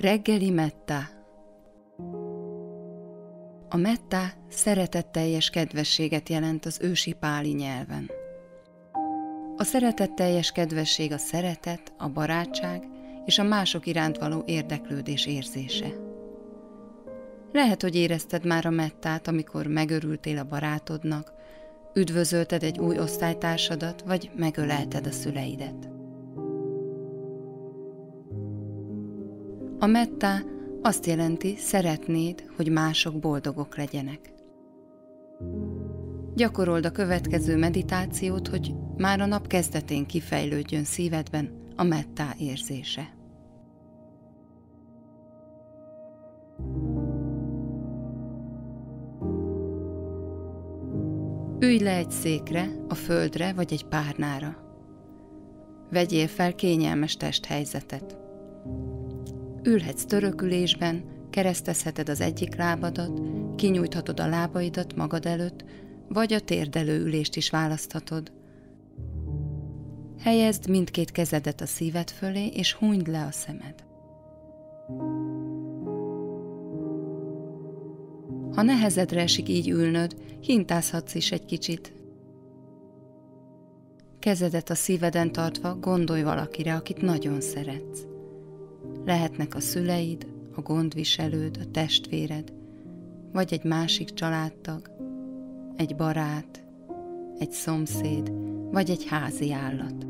Reggeli metta. A metta szeretetteljes kedvességet jelent az ősi páli nyelven. A szeretetteljes kedvesség a szeretet, a barátság és a mások iránt való érdeklődés érzése. Lehet, hogy érezted már a mettát, amikor megörültél a barátodnak, üdvözölted egy új osztálytársadat, vagy megölelted a szüleidet. A metta azt jelenti, szeretnéd, hogy mások boldogok legyenek. Gyakorold a következő meditációt, hogy már a nap kezdetén kifejlődjön szívedben a mettá érzése. Ülj le egy székre, a földre vagy egy párnára. Vegyél fel kényelmes testhelyzetet. Ülhetsz törökülésben, keresztezheted az egyik lábadat, kinyújthatod a lábaidat magad előtt, vagy a térdelő ülést is választhatod. Helyezd mindkét kezedet a szíved fölé, és hunyd le a szemed. Ha nehezedre esik így ülnöd, hintázhatsz is egy kicsit. Kezedet a szíveden tartva gondolj valakire, akit nagyon szeretsz. Lehetnek a szüleid, a gondviselőd, a testvéred, vagy egy másik családtag, egy barát, egy szomszéd, vagy egy házi állat.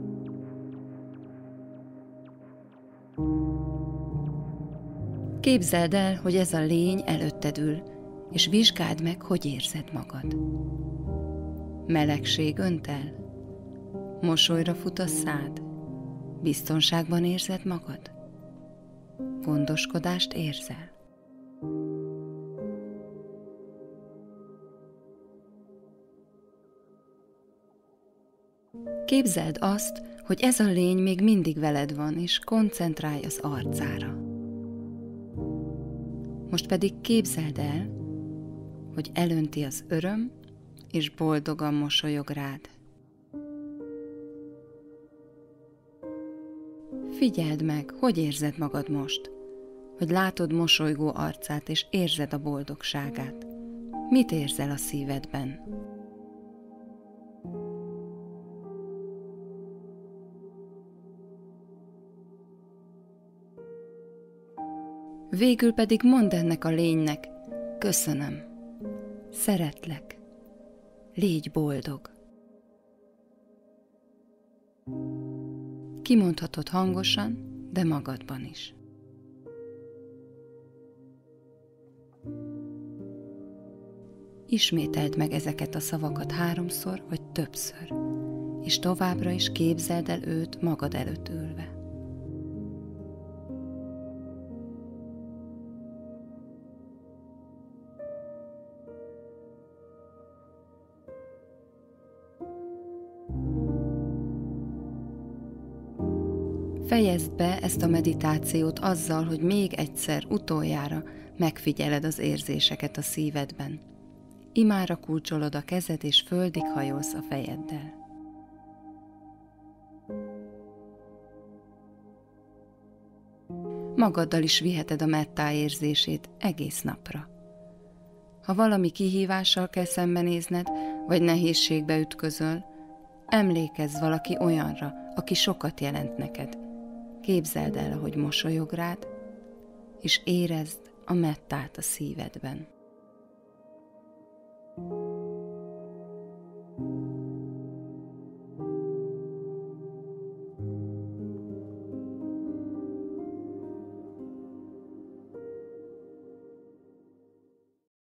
Képzeld el, hogy ez a lény előtted ül, és vizsgáld meg, hogy érzed magad. Melegség önt el? Mosolyra fut a szád? Biztonságban érzed magad? Gondoskodást érzel? Képzeld azt, hogy ez a lény még mindig veled van, és koncentrálj az arcára. Most pedig képzeld el, hogy elönti az öröm, és boldogan mosolyog rád. Figyeld meg, hogy érzed magad most, hogy látod mosolygó arcát, és érzed a boldogságát. Mit érzel a szívedben? Végül pedig mondd ennek a lénynek, köszönöm, szeretlek, légy boldog. Kimondhatod hangosan, de magadban is. Ismételd meg ezeket a szavakat háromszor vagy többször, és továbbra is képzeld el őt magad előtt ülve. Fejezd be ezt a meditációt azzal, hogy még egyszer, utoljára megfigyeled az érzéseket a szívedben. Imára kulcsolod a kezed, és földig hajolsz a fejeddel. Magaddal is viheted a mettá érzését egész napra. Ha valami kihívással kell szembenézned, vagy nehézségbe ütközöl, emlékezz valaki olyanra, aki sokat jelent neked, Képzeld el, hogy mosolyog rád, és érezd a mettát a szívedben.